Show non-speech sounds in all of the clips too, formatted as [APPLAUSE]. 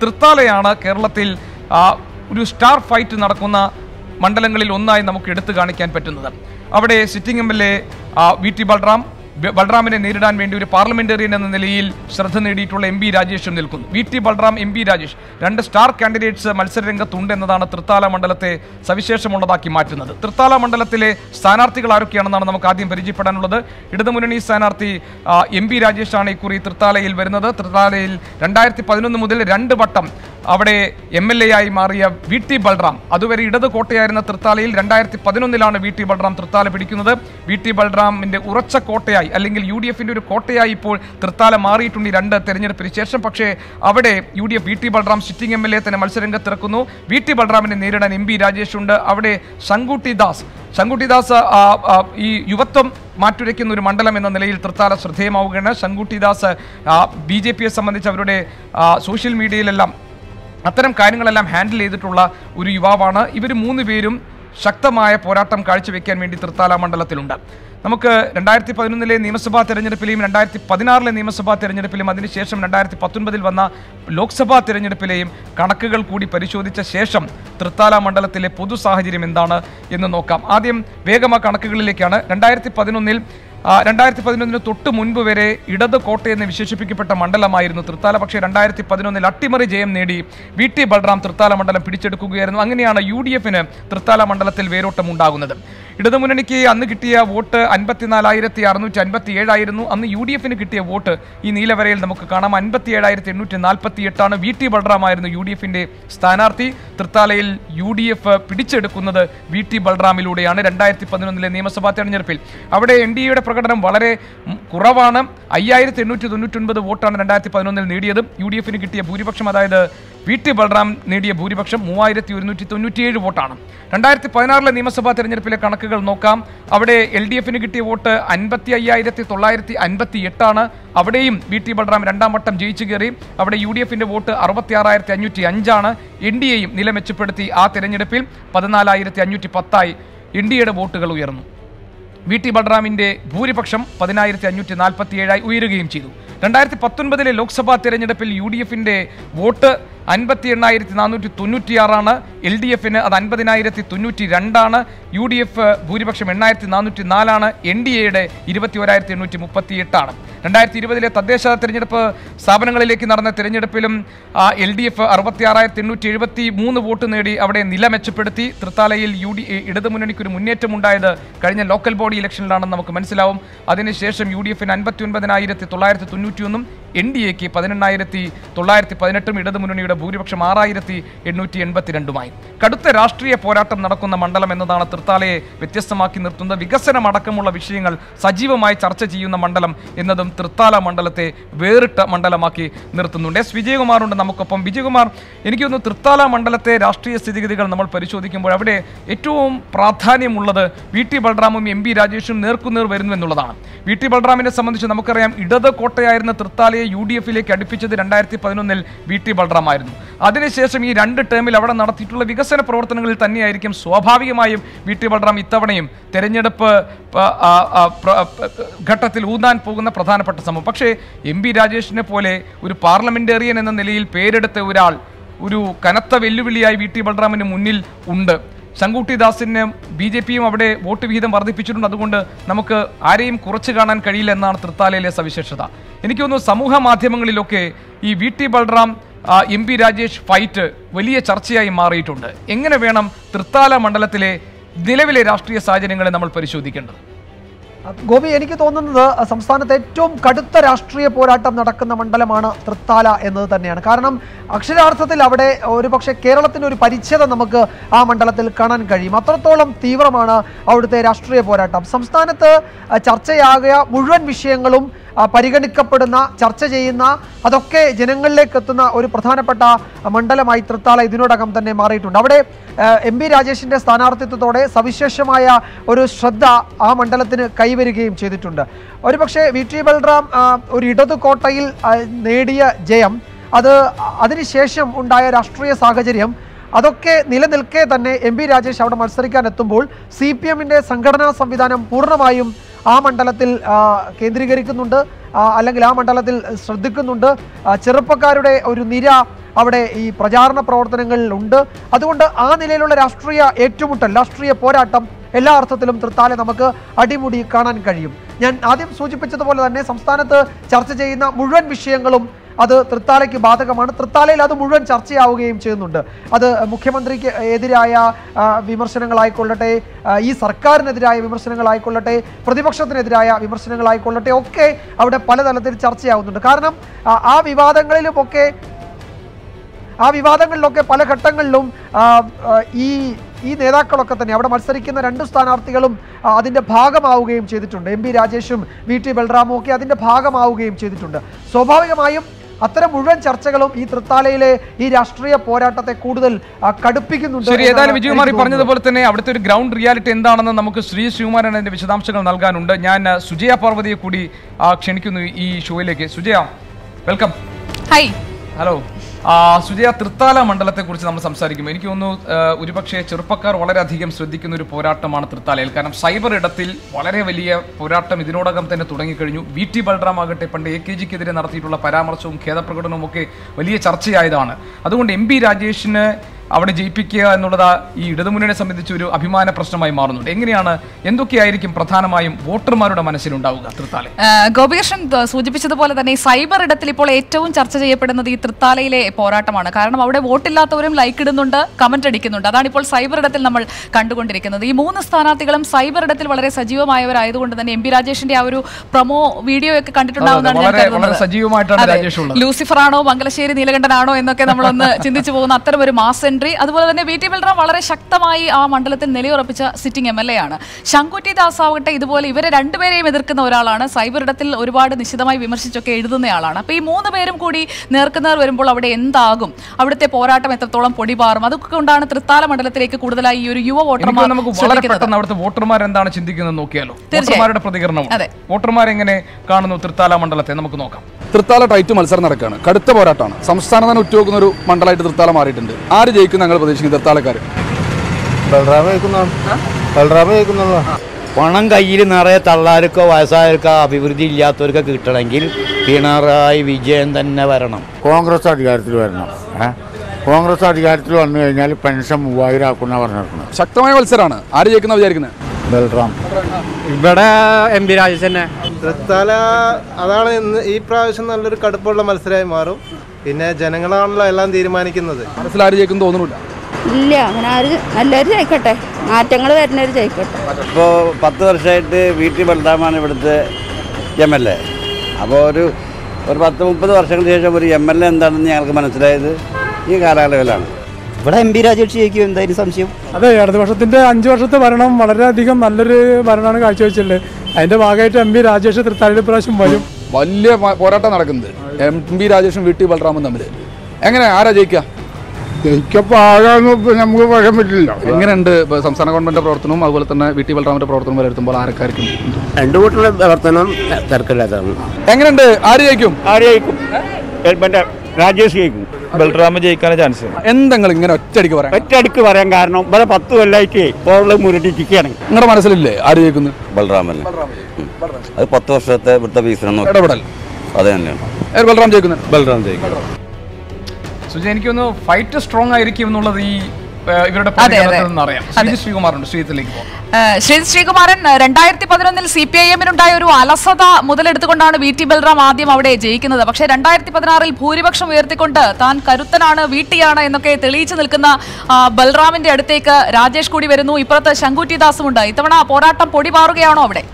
തൃത്താലയാണ് കേരളത്തിൽ ഒരു star fight നടക്കുന്ന മണ്ഡലങ്ങളിൽ ഒന്നായി നമുക്ക് എടുത്തു കാണിക്കാൻ പറ്റുന്നത്. അവിടെ sitting M L A V T Balram ബൽറാമിനെ നേരിടാൻ വേണ്ടി ഒരു പാർലമെന്റേറിയൻ എന്ന നിലയിൽ ശ്രദ്ധ നേടിയിട്ടുള്ള എം ബി രാജേഷും നിൽക്കുന്നു. V T Balram M B Rajesh രണ്ട് സ്റ്റാർ കാൻഡിഡേറ്റ്സ് മത്സരരംഗത്തുണ്ട് എന്നതാണ് തൃത്താല മണ്ഡലത്തെ സവിശേഷമുള്ളതാക്കി മാറ്റുന്നത്. തൃത്താല മണ്ഡലത്തിലെ സ്ഥാനാർത്ഥികൾ ആരൊക്കെയാണെന്നാണ് നമുക്ക് ആദ്യം പരിചയപ്പെടാനുള്ളത്. ഇടതുമുന്നണി സ്ഥാനാർത്ഥി എം ബി രാജേഷാണ് ഇക്കുറി തൃത്താലയിൽ വരുന്നത്. തൃത്താലയിൽ രണ്ടായിരത്തി പതിനൊന്ന് മുതൽ രണ്ട് വട്ടം അവിടെ എം എൽ എ ആയി മാറിയ വി ടി ബൽറാം അതുവരെ ഇടത് കോട്ടയായിരുന്ന തൃത്താലയിൽ രണ്ടായിരത്തി പതിനൊന്നിലാണ് വി ടി ബൽറാം തൃത്താല പിടിക്കുന്നത്. വി ടി ബൽറാമിന്റെ ഉറച്ച കോട്ടയായി അല്ലെങ്കിൽ യു ഡി എഫിന്റെ ഒരു കോട്ടയായി ഇപ്പോൾ തൃത്താല മാറിയിട്ടുണ്ട് രണ്ട് തെരഞ്ഞെടുപ്പിന് ശേഷം. പക്ഷേ അവിടെ U D F V T Balram sitting M L A തന്നെ മത്സരരംഗത്തിറക്കുന്നു. വി ടി ബൽറാമിനെ നേരിടാൻ എം ബി രാജേഷ് ഉണ്ട്. അവിടെ ശങ്കുട്ടി ദാസ് ശങ്കുട്ടി ദാസ് ആ, ആ, ഈ യുവത്വം മാറ്റുരയ്ക്കുന്ന ഒരു മണ്ഡലം എന്ന നിലയിൽ തൃത്താല ശ്രദ്ധേയമാവുകയാണ്. ശങ്കുട്ടിദാസ് ബി ജെ പിയെ സംബന്ധിച്ച് അവരുടെ സോഷ്യൽ മീഡിയയിലെല്ലാം അത്തരം കാര്യങ്ങളെല്ലാം ഹാൻഡിൽ ചെയ്തിട്ടുള്ള ഒരു യുവാവാണ്. ഇവർ മൂന്ന് പേരും ശക്തമായ പോരാട്ടം കാഴ്ചവെക്കാൻ വേണ്ടി തൃത്താല മണ്ഡലത്തിലുണ്ട്. നമുക്ക് രണ്ടായിരത്തി പതിനൊന്നിലെ നിയമസഭാ തെരഞ്ഞെടുപ്പിലെയും രണ്ടായിരത്തി പതിനാറിലെ നിയമസഭാ തെരഞ്ഞെടുപ്പിലും അതിനുശേഷം രണ്ടായിരത്തി പത്തൊൻപതിൽ വന്ന ലോക്സഭാ തെരഞ്ഞെടുപ്പിലെയും കണക്കുകൾ കൂടി പരിശോധിച്ച ശേഷം തൃത്താല മണ്ഡലത്തിലെ പൊതു സാഹചര്യം എന്താണ് എന്ന് നോക്കാം. ആദ്യം വേഗം ആ കണക്കുകളിലേക്കാണ്. രണ്ടായിരത്തി പതിനൊന്നിൽ രണ്ടായിരത്തി പതിനൊന്നിന് തൊട്ട് മുൻപ് വരെ ഇടത് കോട്ടയെന്ന് വിശേഷിപ്പിക്കപ്പെട്ട മണ്ഡലമായിരുന്നു തൃത്താല. പക്ഷേ രണ്ടായിരത്തി പതിനൊന്നിൽ അട്ടിമറി ജയം നേടി വി ടി ബൽറാം തൃത്താല മണ്ഡലം പിടിച്ചെടുക്കുകയായിരുന്നു. അങ്ങനെയാണ് യു ഡി എഫിന് തൃത്താല മണ്ഡലത്തിൽ വേരോട്ടം ഉണ്ടാകുന്നത് ഇടതുമുന്നണിക്ക് അന്ന് കിട്ടിയ വോട്ട് അൻപത്തിനാലായിരത്തി അറുന്നൂറ്റി അൻപത്തി ഏഴായിരുന്നു അന്ന് യു ഡി എഫിന് കിട്ടിയ വോട്ട് ഈ നീലവരയിൽ നമുക്ക് കാണാം. അൻപത്തി ഏഴായിരത്തി എണ്ണൂറ്റി നാൽപ്പത്തി എട്ടാണ് വി ടി ബൽറാമായിരുന്നു യു ഡി എഫിന്റെ സ്ഥാനാർത്ഥി. തൃത്താലയിൽ യു ഡി എഫ് പിടിച്ചെടുക്കുന്നത് വി ടി ബൽറാമിലൂടെയാണ് രണ്ടായിരത്തി പതിനൊന്നിലെ നിയമസഭാ തെരഞ്ഞെടുപ്പിൽ. അവിടെ എൻ ഡി എയുടെ പ്രകടനം വളരെ കുറവാണ്. അയ്യായിരത്തി എണ്ണൂറ്റി തൊണ്ണൂറ്റൊൻപത് വോട്ടാണ് രണ്ടായിരത്തി പതിനൊന്നിൽ നേടിയത്. യു ഡി എഫിന് കിട്ടിയ ഭൂരിപക്ഷം അതായത് വി ടി ബൽറാം നേടിയ ഭൂരിപക്ഷം മൂവായിരത്തി ഒരുന്നൂറ്റി തൊണ്ണൂറ്റിയേഴ് വോട്ടാണ്. രണ്ടായിരത്തി പതിനാറിലെ നിയമസഭാ തെരഞ്ഞെടുപ്പിലെ കണക്കുകൾ നോക്കാം. അവിടെ എൽ ഡി എഫിന് കിട്ടിയ വോട്ട് അൻപത്തി അയ്യായിരത്തി തൊള്ളായിരത്തി അൻപത്തി എട്ടാണ് അവിടെയും വി ടി ബൽറാം രണ്ടാം വട്ടം ജയിച്ചു കയറി. അവിടെ യു ഡി എഫിന്റെ വോട്ട് അറുപത്തി ആറായിരത്തി അഞ്ഞൂറ്റി അഞ്ചാണ് എൻ ഡി എയും നില മെച്ചപ്പെടുത്തി ആ തെരഞ്ഞെടുപ്പിൽ പതിനാലായിരത്തി അഞ്ഞൂറ്റി പത്തായി എൻ ഡി എയുടെ വോട്ടുകൾ ഉയർന്നു. വി ടി ബൽറാമിന്റെ ഭൂരിപക്ഷം പതിനായിരത്തി അഞ്ഞൂറ്റി നാൽപ്പത്തി ഏഴായി ഉയരുകയും ചെയ്തു. രണ്ടായിരത്തി പത്തൊൻപതിലെ ലോക്സഭാ തെരഞ്ഞെടുപ്പിൽ യു ഡി എഫിന്റെ വോട്ട് അൻപത്തി എണ്ണായിരത്തി നാനൂറ്റി തൊണ്ണൂറ്റിയാറാണ് എൽ ഡി എഫിന് അത് അൻപതിനായിരത്തി തൊണ്ണൂറ്റി രണ്ടാണ് യു ഡി എഫ് ഭൂരിപക്ഷം എണ്ണായിരത്തി നാനൂറ്റി നാലാണ് എൻ ഡി എയുടെ ഇരുപത്തി ഒരായിരത്തി എണ്ണൂറ്റി മുപ്പത്തി എട്ടാണ് രണ്ടായിരത്തി ഇരുപതിലെ തദ്ദേശ തെരഞ്ഞെടുപ്പ് സ്ഥാപനങ്ങളിലേക്ക് നടന്ന തിരഞ്ഞെടുപ്പിലും എൽ ഡി എഫ് അറുപത്തി ആറായിരത്തി എണ്ണൂറ്റി എഴുപത്തി മൂന്ന് വോട്ട് നേടി അവിടെ നില മെച്ചപ്പെടുത്തി. തൃത്താലയിൽ യു ഡി ഇടതുമുന്നണിക്ക് ഒരു മുന്നേറ്റം ഉണ്ടായത് കഴിഞ്ഞ ലോക്കൽ ബോഡി ഇലക്ഷനിലാണെന്ന് നമുക്ക് മനസ്സിലാവും. അതിനുശേഷം യു ഡി എഫിന് അൻപത്തി ഒൻപതിനായിരത്തി തൊള്ളായിരത്തി തൊണ്ണൂറ്റിയൊന്നും എൻ ഡി എക്ക് പതിനെണ്ണായിരത്തി തൊള്ളായിരത്തി പതിനെട്ടും ഇടതുമുന്നണിയുടെ ഭൂരിപക്ഷം ആറായിരത്തി എണ്ണൂറ്റി എൺപത്തിരണ്ടുമായി. കടുത്ത രാഷ്ട്രീയ പോരാട്ടം നടക്കുന്ന മണ്ഡലം എന്നതാണ് തൃത്താലയെ വ്യത്യസ്തമാക്കി നിർത്തുന്നത്. വികസനമടക്കമുള്ള വിഷയങ്ങൾ സജീവമായി ചർച്ച ചെയ്യുന്ന മണ്ഡലം എന്നതും തൃത്താല മണ്ഡലത്തെ വേറിട്ട മണ്ഡലമാക്കി നിർത്തുന്നുണ്ട്. എസ്. വിജയകുമാറുണ്ട് നമുക്കൊപ്പം. വിജയകുമാർ എനിക്ക് തൃത്താല മണ്ഡലത്തെ രാഷ്ട്രീയ സ്ഥിതിഗതികൾ നമ്മൾ പരിശോധിക്കുമ്പോൾ അവിടെ ഏറ്റവും പ്രാധാന്യമുള്ളത് വി. ടി. ബൽറാമും എം. പി രാജേഷും നേർക്കുനേർ വരുന്നു എന്നുള്ളതാണ്. വി. ടി. ബൽറാമിനെ സംബന്ധിച്ച് നമുക്കറിയാം ഇടത് കോട്ടയായിരുന്ന തൃത്താലയെ യു. ഡി. എഫിലേക്ക് അടുപ്പിച്ചത് രണ്ടായിരത്തി പതിനൊന്നിൽ വി. ടി. അതിനുശേഷം ഈ രണ്ട് ടേമിൽ അവിടെ നടത്തിയിട്ടുള്ള വികസന പ്രവർത്തനങ്ങളിൽ തന്നെയായിരിക്കും സ്വാഭാവികമായും വി ടി ബൽറാം ഇത്തവണയും തെരഞ്ഞെടുപ്പ് ഘട്ടത്തിൽ ഊന്നാൻ പോകുന്ന പ്രധാനപ്പെട്ട സംഭവം. പക്ഷേ എം പി രാജേഷിനെ പോലെ ഒരു പാർലമെന്റേറിയൻ എന്ന നിലയിൽ പേരെടുത്ത ഒരാൾ ഒരു കനത്ത വെല്ലുവിളിയായി വി ടി ബൽറാമിന് മുന്നിൽ ഉണ്ട്. ശങ്കുട്ടി ദാസിന് ബി ജെ പിയും അവിടെ വോട്ട് വിഹിതം വർദ്ധിപ്പിച്ചിട്ടുണ്ട്. അതുകൊണ്ട് നമുക്ക് ആരെയും കുറച്ച് കാണാൻ കഴിയില്ല എന്നാണ് തൃത്താലയിലെ സവിശേഷത. എനിക്ക് തോന്നുന്നു സമൂഹ മാധ്യമങ്ങളിലൊക്കെ ഈ വി ടി ബൽറാം ആ, എം പി രാജേഷ് ഫൈറ്റ് വലിയ ചർച്ചയായി മാറിയിട്ടുണ്ട്. എങ്ങനെ വേണം തൃത്താല മണ്ഡലത്തിലെ നിലവിലെ രാഷ്ട്രീയ സാഹചര്യങ്ങളെ നമ്മൾ പരിശോധിക്കേണ്ടത്? ഗോപി എനിക്ക് തോന്നുന്നത് സംസ്ഥാനത്ത് ഏറ്റവും കടുത്ത രാഷ്ട്രീയ പോരാട്ടം നടക്കുന്ന മണ്ഡലമാണ് തൃത്താല എന്നത് തന്നെയാണ്. കാരണം അക്ഷരാർത്ഥത്തിൽ അവിടെ ഒരുപക്ഷെ കേരളത്തിന്റെ ഒരു പരിച്ഛേദം നമുക്ക് ആ മണ്ഡലത്തിൽ കാണാൻ കഴിയും. അത്രത്തോളം തീവ്രമാണ് അവിടുത്തെ രാഷ്ട്രീയ പോരാട്ടം. സംസ്ഥാനത്ത് ചർച്ചയാകുക മുഴുവൻ വിഷയങ്ങളും പരിഗണിക്കപ്പെടുന്ന ചർച്ച ചെയ്യുന്ന അതൊക്കെ ജനങ്ങളിലേക്ക് എത്തുന്ന ഒരു പ്രധാനപ്പെട്ട മണ്ഡലമായി തൃത്താല ഇതിനോടകം തന്നെ മാറിയിട്ടുണ്ട്. അവിടെ എം പി രാജേഷിന്റെ സ്ഥാനാർത്ഥിത്വത്തോടെ സവിശേഷമായ ഒരു ശ്രദ്ധ ആ മണ്ഡലത്തിന് കൈവരികയും ചെയ്തിട്ടുണ്ട്. ഒരുപക്ഷെ വി ടി ബൽറാം ഒരു ഇടതു കോട്ടയിൽ നേടിയ ജയം അത് അതിനുശേഷം ഉണ്ടായ രാഷ്ട്രീയ സാഹചര്യം അതൊക്കെ നിലനിൽക്കെ തന്നെ എം പി രാജേഷ് അവിടെ മത്സരിക്കാൻ എത്തുമ്പോൾ സി പി എമ്മിന്റെ സംഘടനാ സംവിധാനം പൂർണമായും ആ മണ്ഡലത്തിൽ കേന്ദ്രീകരിക്കുന്നുണ്ട് അല്ലെങ്കിൽ ആ മണ്ഡലത്തിൽ ശ്രദ്ധിക്കുന്നുണ്ട്. ചെറുപ്പക്കാരുടെ ഒരു നിര അവിടെ ഈ പ്രചാരണ പ്രവർത്തനങ്ങളിൽ ഉണ്ട്. അതുകൊണ്ട് ആ നിലയിലുള്ള രാഷ്ട്രീയ ഏറ്റുമുട്ടൽ രാഷ്ട്രീയ പോരാട്ടം എല്ലാ അർത്ഥത്തിലും തൃത്താലെ നമുക്ക് അടിമുടി കാണാൻ കഴിയും. ഞാൻ ആദ്യം സൂചിപ്പിച്ചതുപോലെ തന്നെ സംസ്ഥാനത്ത് ചർച്ച ചെയ്യുന്ന മുഴുവൻ വിഷയങ്ങളും അത് തൃത്താലയ്ക്ക് ബാധകമാണ്. തൃത്താലയിൽ അത് മുഴുവൻ ചർച്ചയാവുകയും ചെയ്യുന്നുണ്ട്. അത് മുഖ്യമന്ത്രിക്ക് എതിരായ വിമർശനങ്ങളായിക്കൊള്ളട്ടെ ഈ സർക്കാരിനെതിരായ വിമർശനങ്ങളായിക്കൊള്ളട്ടെ പ്രതിപക്ഷത്തിനെതിരായ വിമർശനങ്ങളായിക്കൊള്ളട്ടെ ഒക്കെ അവിടെ പലതലത്തിൽ ചർച്ചയാവുന്നുണ്ട്. കാരണം ആ, വിവാദങ്ങളിലുമൊക്കെ ആ വിവാദങ്ങളിലൊക്കെ പല ഘട്ടങ്ങളിലും ഈ ഈ നേതാക്കളൊക്കെ തന്നെ അവിടെ മത്സരിക്കുന്ന രണ്ട് സ്ഥാനാർത്ഥികളും അതിന്റെ ഭാഗമാവുകയും ചെയ്തിട്ടുണ്ട്. എം രാജേഷും വി ടി ബൽറാമും ഒക്കെ അതിന്റെ ഭാഗമാവുകയും ചെയ്തിട്ടുണ്ട്. സ്വാഭാവികമായും അത്തരം മുഴുവൻ ചർച്ചകളും ഈ തൃത്താലയിലെ ഈ രാഷ്ട്രീയ പോരാട്ടത്തെ കൂടുതൽ കടുപ്പിക്കുന്നുണ്ട് ശരി ഏതായാലും വിജയകുമാർ ഈ പറഞ്ഞതുപോലെ തന്നെ അവിടുത്തെ ഒരു ഗ്രൗണ്ട് റിയാലിറ്റി എന്താണെന്ന് നമുക്ക് ശ്രീ ശിവകുമാരൻ അതിന്റെ വിശദാംശങ്ങൾ നൽകാനുണ്ട്. ഞാൻ സുജയ പാർവതിയെ കൂടി ക്ഷണിക്കുന്നു ഈ ഷോയിലേക്ക് Sujaya welcome hi hello Sujaya Thrithala മണ്ഡലത്തെക്കുറിച്ച് നമ്മൾ സംസാരിക്കും. എനിക്ക് തോന്നുന്നു ഒരുപക്ഷെ ചെറുപ്പക്കാർ വളരെയധികം ശ്രദ്ധിക്കുന്ന ഒരു പോരാട്ടമാണ് തൃത്താലയിൽ. കാരണം സൈബർ ഇടത്തിൽ വളരെ വലിയ പോരാട്ടം ഇതിനോടകം തന്നെ തുടങ്ങിക്കഴിഞ്ഞു. വി ടി ബൽറാം ആകട്ടെ പണ്ട് എ കെ ജിക്കെതിരെ നടത്തിയിട്ടുള്ള പരാമർശവും ഖേദപ്രകടനവും ഒക്കെ വലിയ ചർച്ചയായതാണ്. അതുകൊണ്ട് എം പി രാജേഷിന് അവിടെ ജയിപ്പിക്കുക എന്നുള്ളത് ഈ ഇടതുമുന്നണിയെ സംബന്ധിച്ച് ഒരു അഭിമാന പ്രശ്നമായി മാറുന്നുണ്ട്. എങ്ങനെയാണ് എന്തൊക്കെയായിരിക്കും പ്രധാനമായും വോട്ടർമാരുടെ മനസ്സിലുണ്ടാവുക തൃത്താല ഗോപികൃഷ്ണൻ സൂചിപ്പിച്ചതുപോലെ തന്നെ സൈബർ ഇടത്തിൽ ഇപ്പോൾ ഏറ്റവും ചർച്ച ചെയ്യപ്പെടുന്നത് ഈ തൃത്താലയിലെ പോരാട്ടമാണ്. കാരണം അവിടെ വോട്ടില്ലാത്തവരും ലൈക്ക് ഇടുന്നുണ്ട് കമന്റ് അടിക്കുന്നുണ്ട്. അതാണ് ഇപ്പോൾ സൈബർ ഇടത്തിൽ നമ്മൾ കണ്ടുകൊണ്ടിരിക്കുന്നത്. ഈ മൂന്ന് സ്ഥാനാർത്ഥികളും സൈബർ ഇടത്തിൽ വളരെ സജീവമായവരായതുകൊണ്ട് തന്നെ എം പി രാജേഷിന്റെ ആ ഒരു പ്രൊമോ വീഡിയോ ഒക്കെ കണ്ടിട്ടുണ്ടാവുന്നതാണ് ലൂസിഫറാണോ. ലൂസിഫർ ആണോ മംഗലശ്ശേരി നീലകണ്ഠനാണോ എന്നൊക്കെ നമ്മളൊന്ന് [LAUGHS] ചിന്തിച്ചു പോകുന്ന അത്തരം ഒരു മാസ് എൻട്രി. അതുപോലെ തന്നെ വി ടി ബൽറാം വളരെ ശക്തമായി ആ മണ്ഡലത്തിൽ നിലയുറപ്പിച്ച സിറ്റിംഗ് എം എൽ എ ആണ്. ശങ്കുറ്റി ദാസ് ആവട്ടെ ഇതുപോലെ ഇവരെ രണ്ടുപേരെയും എതിർക്കുന്ന ഒരാളാണ്. സൈബർ ഇടത്തിൽ ഒരുപാട് നിശിതമായി വിമർശിച്ചൊക്കെ എഴുതുന്ന ആളാണ്. അപ്പോൾ ഈ മൂന്ന് പേരും കൂടി നേർക്കുന്നവർ വരുമ്പോൾ അവിടെ എന്താകും? അവിടുത്തെ പോരാട്ടം എത്രത്തോളം പൊടിപാറും? അതൊക്കെ കൊണ്ടാണ് തൃത്താല മണ്ഡലത്തിലേക്ക് കൂടുതലായി ഈ ഒരു യുവ വോട്ടർമാർ നമുക്ക് വളരെ പെട്ടെന്ന് അവിടുത്തെ വോട്ടർമാർ എന്താണ് ചിന്തിക്കുന്നത് നോക്കിയാലോ. വോട്ടർമാരുടെ പ്രതികരണം. വോട്ടർമാർ എങ്ങനെ കാണുന്നു തൃത്താല മണ്ഡലത്തെ? നമുക്ക് നോക്കാം. തൃത്താല ടൈറ്റ് മത്സരം നടക്കുകയാണ്. കടുത്ത പോരാട്ടമാണ്. സംസ്ഥാനം തന്നെ ഉറ്റുനോക്കുന്ന ഒരു മണ്ഡലമായിട്ട് തൃത്താല മാറിയിട്ടുണ്ട്. ആര് ജയിക്കും ഞങ്ങൾ പ്രതീക്ഷിക്കുന്നത് തൃത്താലക്കാർ പണം കയ്യിൽ നിറയെ തള്ളാർക്കോ വയസ്സായവർക്കോ അഭിവൃദ്ധി ഇല്ലാത്തവർക്കോ കിട്ടണമെങ്കിൽ പിണറായി വിജയൻ തന്നെ വരണം. കോൺഗ്രസ് അധികാരത്തിൽ വരണം. കോൺഗ്രസ് അധികാരത്തിൽ വന്നു കഴിഞ്ഞാൽ പെൻഷൻ മൂവായിരം ആക്കുന്ന പറഞ്ഞിരിക്കുന്നത്. ശക്തമായ മത്സരമാണ്. ആര് ജയിക്കുന്ന വിചാരിക്കുന്നത് ബൽറാം. ഇവിടെ എം പി രാജേഷ് തന്നെ. തൃത്താല അതാണ് ഇന്ന് ഈ പ്രാവശ്യം നല്ലൊരു കടുപ്പുള്ള മത്സരമായി മാറും. പിന്നെ ജനങ്ങളാണല്ലോ എല്ലാം തീരുമാനിക്കുന്നത്. ജയിക്കും തോന്നുന്നില്ല. ഇല്ല അങ്ങനെ ആര് നല്ലവർ ജയിക്കട്ടെ. മാറ്റങ്ങൾ വരുന്നവർ ജയിക്കട്ടെ. ഇപ്പോൾ പത്ത് വർഷമായിട്ട് വി ടി ബലറാമാണ് ഇവിടുത്തെ എം എൽ എ. അപ്പോൾ ഒരു ഒരു പത്ത് മുപ്പത് വർഷങ്ങൾക്ക് ശേഷം ഒരു എം എൽ എ എന്താണെന്ന് ഞങ്ങൾക്ക് മനസ്സിലായത് ഈ കാലയളവിലാണ് ഇവിടെ എം പി രാജേഷ് ജയിക്കും എന്തായാലും സംശയം. അതെ ഇടതുപക്ഷത്തിന്റെ വർഷത്തിന്റെ അഞ്ചു വർഷത്തെ ഭരണം വളരെയധികം നല്ലൊരു ഭരണമാണ് കാഴ്ചവെച്ചുള്ളത് അതിന്റെ ഭാഗമായിട്ട് എം പി രാജേഷ് തൃത്താലി പ്രാവശ്യം വരും. വലിയ പോരാട്ടം നടക്കുന്നത് എം പി രാജേഷും വീട്ടിൽ ബലറാമൻ ബലറാമും തമ്മിൽ. എങ്ങനെ ആരാ ജയിക്കുക ആകാന്ന് നമുക്ക് പറയാൻ പറ്റില്ല എങ്ങനെയുണ്ട് സംസ്ഥാന ഗവൺമെന്റിന്റെ പ്രവർത്തനവും അതുപോലെ തന്നെ വി ടി ബലറാമിന്റെ പ്രവർത്തനം വിലയിരുത്തുമ്പോൾ ആർക്കാർക്കും രണ്ടു കൂട്ടരുടെ പ്രവർത്തനം തിരക്കില്ലാത്തതാണ്. എങ്ങനെയുണ്ട്? ആര് ജയിക്കും? ആര് ജയിക്കും? രാജേഷ് ജയിക്കും. ബൽറാം ജയിക്കാനുള്ള ചാൻസ് എന്തെങ്കിലും ഇങ്ങനെ ഒറ്റടിക്ക് പറയാം ഒറ്റടിക്ക് പറയാൻ കാരണം ഇവിടെ പത്ത് കൊല്ലായിട്ട് ഇപ്പോൾ നിങ്ങളുടെ മനസ്സിലില്ലേ ആര് ജയിക്കുന്നു? ബലറാമല്ലേ അത് പത്ത് വർഷത്തെ ഇവിടുത്തെ വികസനം ഇടപെടൽ. അത് തന്നെയാണ്. ബൽറാം ജയിക്കുന്നു? ബൽറാം ജയിക്കും. സുജയ എനിക്കൊന്ന് ഫൈറ്റ് സ്ട്രോങ് ആയിരിക്കും എന്നുള്ളത് ഈ ഇവരുടെ അറിയാം ശ്രീജി ശ്രീകുമാറുണ്ട്. ശ്രീജിത്തിലേക്ക് പോകാം ഏഹ് ശ്രീ ശ്രീകുമാരൻ രണ്ടായിരത്തി പതിനൊന്നിൽ സി പി ഐ എമ്മിനുണ്ടായ ഒരു അലസത മുതലെടുത്തുകൊണ്ടാണ് വി ടി ബൽറാം ആദ്യം അവിടെ ജയിക്കുന്നത്. പക്ഷേ രണ്ടായിരത്തി പതിനാറിൽ ഭൂരിപക്ഷം ഉയർത്തിക്കൊണ്ട് താൻ കരുത്തനാണ് വീട്ടിയാണ് എന്നൊക്കെ തെളിയിച്ചു നിൽക്കുന്ന ബൽറാമിന്റെ അടുത്തേക്ക് രാജേഷ് കൂടി വരുന്നു. ഇപ്പുറത്ത് ശങ്കുറ്റി ദാസും ഉണ്ട് ഇത്തവണ പോരാട്ടം പൊടി പാറുകയാണോ അവിടെ?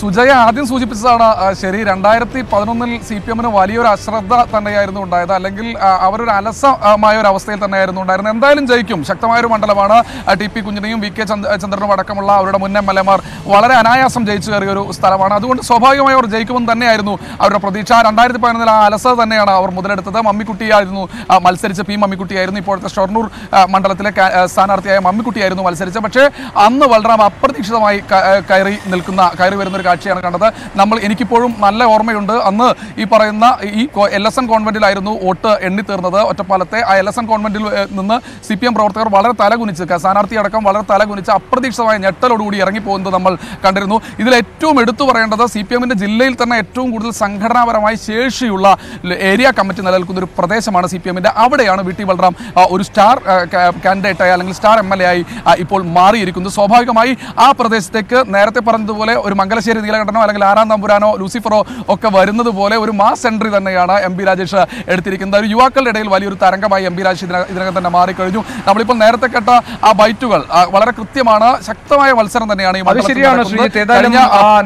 സുജയ ആദ്യം സൂചിപ്പിച്ചതാണ് ശരി രണ്ടായിരത്തി പതിനൊന്നിൽ സി പി എമ്മിന് വലിയൊരു അശ്രദ്ധ തന്നെയായിരുന്നു ഉണ്ടായത് അല്ലെങ്കിൽ അവരൊരു അലസമായ ഒരു അവസ്ഥയിൽ തന്നെയായിരുന്നു ഉണ്ടായിരുന്നത്. എന്തായാലും ജയിക്കും. ശക്തമായ ഒരു മണ്ഡലമാണ് ടി പി കുഞ്ഞിനെയും വി കെ ചന്ദ്- ചന്ദ്രനും അടക്കമുള്ള അവരുടെ മുൻ എം എൽ എമാർ വളരെ അനായാസം ജയിച്ചു കയറിയ ഒരു സ്ഥലമാണ്. അതുകൊണ്ട് സ്വാഭാവികമായി അവർ ജയിക്കുമെന്ന് തന്നെയായിരുന്നു അവരുടെ പ്രതീക്ഷ. രണ്ടായിരത്തി പതിനൊന്നിൽ ആ അലസത തന്നെയാണ് അവർ മുതലെടുത്തത്. മമ്മിക്കുട്ടിയായിരുന്നു മത്സരിച്ച പി മമ്മിക്കുട്ടിയായിരുന്നു. ഇപ്പോഴത്തെ ഷൊർണൂർ മണ്ഡലത്തിലെ സ്ഥാനാർത്ഥിയായ മമ്മിക്കുട്ടിയായിരുന്നു മത്സരിച്ചത്. പക്ഷേ അന്ന് വളരെ അപ്രതീക്ഷിതമായി കയറി നിൽക്കുന്ന. വരുന്ന കയറി വരുന്ന ഒരു കാഴ്ചയാണ് കണ്ടത്. നമ്മൾ എനിക്കിപ്പോഴും നല്ല ഓർമ്മയുണ്ട്. അന്ന് ഈ പറയുന്ന ഈ എൽ എസ് എൻ കോൺവെന്റിലായിരുന്നു വോട്ട് എണ്ണിത്തീർന്നത്. ഒറ്റപ്പാലത്തെ ആ എൽ എസ് എൻ കോൺവെന്റിൽ നിന്ന് സി പി എം പ്രവർത്തകർ വളരെ തലകുനിച്ച് സ്ഥാനാർത്ഥി അടക്കം വളരെ തലകുനിച്ച് അപ്രതീക്ഷിതമായ ഞെട്ടലോടുകൂടി ഇറങ്ങിപ്പോകുന്നത് നമ്മൾ കണ്ടിരുന്നു. ഇതിൽ ഏറ്റവും എടുത്തു പറയേണ്ടത് സി പി എമ്മിന്റെ ജില്ലയിൽ തന്നെ ഏറ്റവും കൂടുതൽ സംഘടനാപരമായി ശേഷിയുള്ള ഏരിയ കമ്മിറ്റി നിലനിൽക്കുന്ന ഒരു പ്രദേശമാണ് സി പി എമ്മിന്റെ. അവിടെയാണ് വി ടി ബൽറാം ഒരു സ്റ്റാർ കാൻഡിഡേറ്റായി അല്ലെങ്കിൽ സ്റ്റാർ എം എൽ എ ആയി ഇപ്പോൾ മാറിയിരിക്കുന്നത്. സ്വാഭാവികമായി ആ പ്രദേശത്തേക്ക് നേരത്തെ പറഞ്ഞതുപോലെ ഒരു മംഗലശ്ശേരി നീലകണ്ഠനോ അല്ലെങ്കിൽ ആറാം തമ്പുരാനോ ലൂസിഫറോ ഒക്കെ വരുന്നത് പോലെ ഒരു മാസ് എൻട്രി തന്നെയാണ് എം പി രാജേഷ് എടുത്തിരിക്കുന്നത്. ഒരു യുവാക്കളുടെ ഇടയിൽ വലിയൊരു തരംഗമായി എം പി രാജേഷ് ഇതിന- ഇതിനകം തന്നെ മാറിക്കഴിഞ്ഞു. നമ്മളിപ്പോൾ നേരത്തെ കേട്ട ആ ബൈറ്റുകൾ വളരെ കൃത്യമാണ് ശക്തമായ മത്സരം തന്നെയാണ് ഈ ശരിയാണ്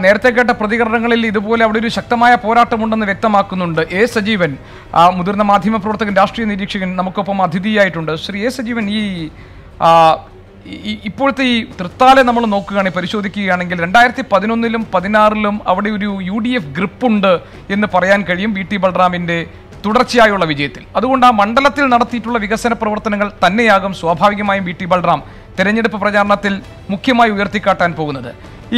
നേരത്തെ കേട്ട പ്രതികരണങ്ങളിൽ ഇതുപോലെ അവിടെ ഒരു ശക്തമായ പോരാട്ടമുണ്ടെന്ന് വ്യക്തമാക്കുന്നുണ്ട്. എ സജീവൻ ആ മുതിർന്ന മാധ്യമ പ്രവർത്തകൻ രാഷ്ട്രീയ നിരീക്ഷകൻ നമുക്കൊപ്പം അതിഥിയായിട്ടുണ്ട്. ശ്രീ എ സജീവൻ ഈ- ഇപ്പോഴത്തെ ഈ തൃത്താലെ നമ്മൾ നോക്കുകയാണെങ്കിൽ പരിശോധിക്കുകയാണെങ്കിൽ രണ്ടായിരത്തി പതിനൊന്നിലും പതിനാറിലും അവിടെ ഒരു യു ഡി എഫ് ഗ്രിപ്പുണ്ട് എന്ന് പറയാൻ കഴിയും വി ടി ബൽറാമിന്റെ തുടർച്ചയായുള്ള വിജയത്തിൽ. അതുകൊണ്ട് ആ മണ്ഡലത്തിൽ നടത്തിയിട്ടുള്ള വികസന പ്രവർത്തനങ്ങൾ തന്നെയാകും സ്വാഭാവികമായും വി ടി ബൽറാം തെരഞ്ഞെടുപ്പ് പ്രചാരണത്തിൽ മുഖ്യമായി ഉയർത്തിക്കാട്ടാൻ പോകുന്നത്.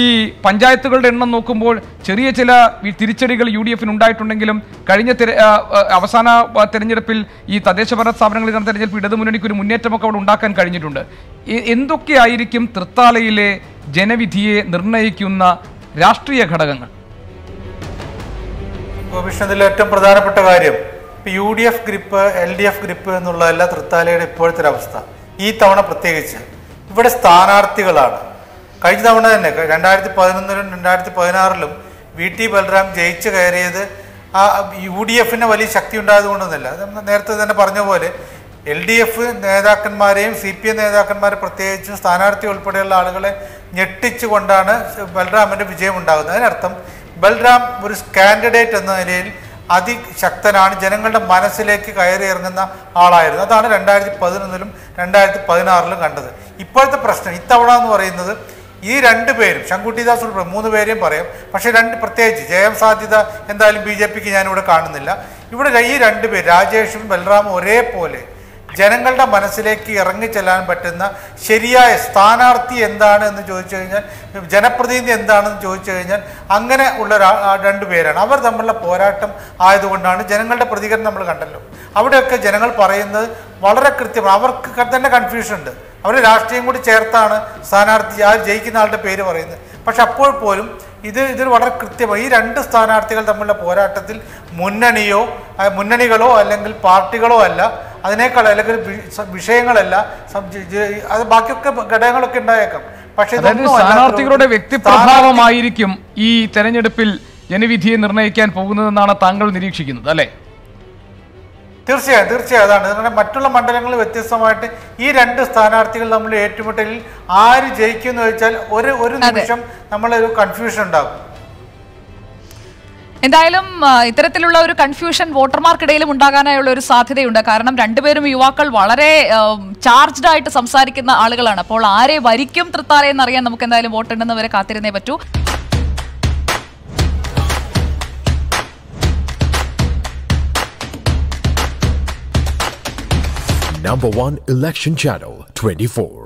ഈ പഞ്ചായത്തുകളുടെ എണ്ണം നോക്കുമ്പോൾ ചെറിയ ചില തിരിച്ചടികൾ യു ഡി എഫിന് ഉണ്ടായിട്ടുണ്ടെങ്കിലും കഴിഞ്ഞ അവസാന തെരഞ്ഞെടുപ്പിൽ ഈ തദ്ദേശഭരണ സ്ഥാപനങ്ങളിൽ നടന്ന തെരഞ്ഞെടുപ്പ് ഇടതുമുന്നണിക്ക് ഒരു മുന്നേറ്റമൊക്കെ അവിടെ ഉണ്ടാക്കാൻ കഴിഞ്ഞിട്ടുണ്ട്. എന്തൊക്കെയായിരിക്കും തൃത്താലയിലെ ജനവിധിയെ നിർണയിക്കുന്ന രാഷ്ട്രീയ ഘടകങ്ങൾ? ഏറ്റവും പ്രധാനപ്പെട്ട കാര്യം U D F grip L D F grip എന്നുള്ളതല്ല തൃത്താലയുടെ ഇപ്പോഴത്തെ അവസ്ഥ. ഈ തവണ പ്രത്യേകിച്ച്. ഇവിടെ സ്ഥാനാർത്ഥികളാണ്. കഴിഞ്ഞ തവണ തന്നെ രണ്ടായിരത്തി പതിനൊന്നിലും രണ്ടായിരത്തി പതിനാറിലും വി ടി ബൽറാം ജയിച്ചു കയറിയത് ആ യു ഡി എഫിന് വലിയ ശക്തി ഉണ്ടായത് കൊണ്ടൊന്നുമില്ല അത് നേരത്തെ തന്നെ പറഞ്ഞ പോലെ എൽ ഡി എഫ് നേതാക്കന്മാരെയും സി പി എം നേതാക്കന്മാരെ പ്രത്യേകിച്ചും സ്ഥാനാർത്ഥി ഉൾപ്പെടെയുള്ള ആളുകളെ ഞെട്ടിച്ചുകൊണ്ടാണ് ബൽറാമിന്റെ വിജയം ഉണ്ടാകുന്നത് അതിനർത്ഥം ബൽറാം ഒരു കാൻഡിഡേറ്റ് എന്ന നിലയിൽ അതിശക്തനാണ് ജനങ്ങളുടെ മനസ്സിലേക്ക് കയറി ഇറങ്ങുന്ന ആളായിരുന്നു. അതാണ് രണ്ടായിരത്തി പതിനൊന്നിലും രണ്ടായിരത്തി പതിനാറിലും കണ്ടത്. ഇപ്പോഴത്തെ പ്രശ്നം ഇത്തവണ എന്ന് പറയുന്നത് ഈ രണ്ട് പേരും ശങ്കുട്ടിദാസ് ഉൾപ്പെടെ മൂന്ന് പേരെയും പറയാം. പക്ഷെ രണ്ട് പ്രത്യേകിച്ച് ജയം സാധ്യത എന്തായാലും ബി ജെ പിക്ക് ഞാനിവിടെ കാണുന്നില്ല. ഇവിടെ ഈ രണ്ട് പേര് രാജേഷും ബൽറാമും ഒരേപോലെ ജനങ്ങളുടെ മനസ്സിലേക്ക് ഇറങ്ങിച്ചെല്ലാൻ പറ്റുന്ന ശരിയായ സ്ഥാനാർത്ഥി എന്താണ് എന്ന് ചോദിച്ചു കഴിഞ്ഞാൽ ജനപ്രതിനിധി എന്താണെന്ന് ചോദിച്ചു കഴിഞ്ഞാൽ അങ്ങനെ ഉള്ള രണ്ടു പേരാണ്. അവർ തമ്മിലുള്ള പോരാട്ടം ആയതുകൊണ്ടാണ് ജനങ്ങളുടെ പ്രതികരണം നമ്മൾ കണ്ടല്ലോ. അവിടെയൊക്കെ ജനങ്ങൾ പറയുന്നത് വളരെ കൃത്യമാണ്. അവർക്ക് തന്നെ കൺഫ്യൂഷൻ ഉണ്ട്. അവർ രാഷ്ട്രീയം കൂടി ചേർത്താണ് സ്ഥാനാർത്ഥി ആ ജയിക്കുന്ന ആളുടെ പേര് പറയുന്നത്. പക്ഷെ അപ്പോൾ പോലും ഇത് ഇതിൽ വളരെ കൃത്യമായി ഈ രണ്ട് സ്ഥാനാർത്ഥികൾ തമ്മിലുള്ള പോരാട്ടത്തിൽ മുന്നണിയോ മുന്നണികളോ അല്ലെങ്കിൽ പാർട്ടികളോ അല്ല അതിനേക്കാൾ അല്ലെങ്കിൽ വിഷയങ്ങളല്ല അത് ബാക്കിയൊക്കെ ഘടകങ്ങളൊക്കെ ഉണ്ടായേക്കാം. പക്ഷേ സ്ഥാനാർത്ഥികളുടെ വ്യക്തിപ്രഭാവമായിരിക്കും ഈ തെരഞ്ഞെടുപ്പിൽ ജനവിധിയെ നിർണയിക്കാൻ പോകുന്നതെന്നാണ് താങ്കൾ നിരീക്ഷിക്കുന്നത് അല്ലേ? തീർച്ചയായും തീർച്ചയായും. അതാണ്. അതുകൊണ്ട് മറ്റുള്ള മണ്ഡലങ്ങളിൽ വ്യത്യസ്തമായിട്ട് ഈ രണ്ട് സ്ഥാനാർത്ഥികൾ തമ്മിൽ ഏറ്റുമുട്ടലിൽ ആര് ജയിക്കും എന്ന് വെച്ചാൽ ഒരു ഒരു നിമിഷം നമ്മളൊരു കൺഫ്യൂഷൻ ഉണ്ടാകും. എന്തായാലും ഇത്തരത്തിലുള്ള ഒരു കൺഫ്യൂഷൻ വോട്ടർമാർക്കിടയിലും ഉണ്ടാകാനായുള്ള ഒരു സാധ്യതയുണ്ട്. കാരണം രണ്ടുപേരും യുവാക്കൾ വളരെ ചാർജ്ഡ് ആയിട്ട് സംസാരിക്കുന്ന ആളുകളാണ്. അപ്പോൾ ആരെ വരിക്കും തൃത്താല എന്നറിയാൻ നമുക്ക് എന്തായാലും വോട്ടെണ്ണുന്നവരെ കാത്തിരുന്നേ പറ്റൂ. Number one election channel 24.